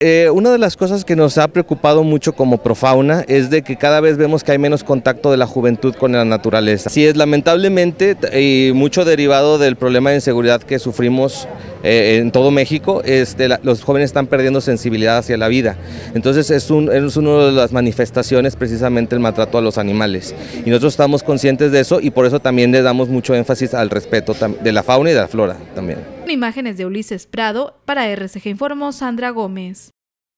Eh, una de las cosas que nos ha preocupado mucho como Profauna es de que cada vez vemos que hay menos contacto de la juventud con la naturaleza. Sí es lamentablemente y mucho derivado del problema de inseguridad que sufrimos eh, en todo México, los jóvenes están perdiendo sensibilidad hacia la vida. Entonces es, un, es una de las manifestaciones precisamente el maltrato a los animales. Y nosotros estamos conscientes de eso y por eso también le damos mucho énfasis al respeto de la fauna y de la flora también. Imágenes de Ulises Prado, para RCG informó Sandra Gómez.